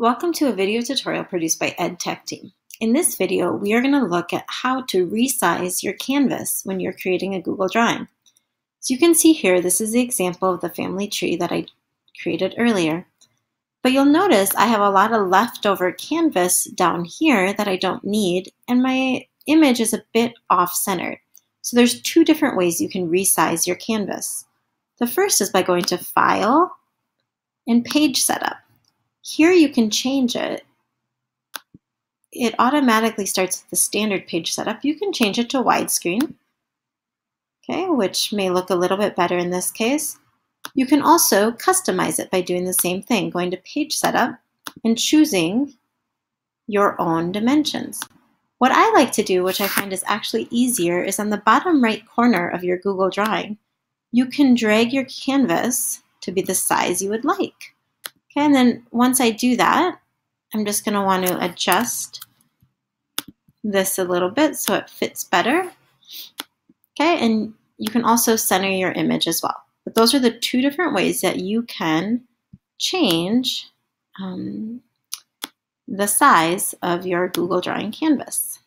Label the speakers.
Speaker 1: Welcome to a video tutorial produced by EdTech Team. In this video, we are going to look at how to resize your canvas when you're creating a Google drawing. So you can see here, this is the example of the family tree that I created earlier. But you'll notice I have a lot of leftover canvas down here that I don't need, and my image is a bit off-centered. So there's two different ways you can resize your canvas. The first is by going to File and Page Setup. Here you can change it. It automatically starts with the standard page setup. You can change it to widescreen, okay, which may look a little bit better in this case. You can also customize it by doing the same thing, going to page setup and choosing your own dimensions. What I like to do, which I find is actually easier, is on the bottom right corner of your Google Drawing, you can drag your canvas to be the size you would like. And then once I do that, I'm just going to want to adjust this a little bit so it fits better. Okay, and you can also center your image as well. But those are the two different ways that you can change um, the size of your Google Drawing canvas.